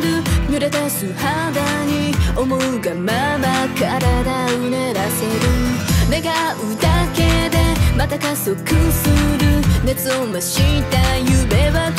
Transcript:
る濡れ出す肌に思うがまま体うねらせる。願うだけでまた加速する。熱を増した夢は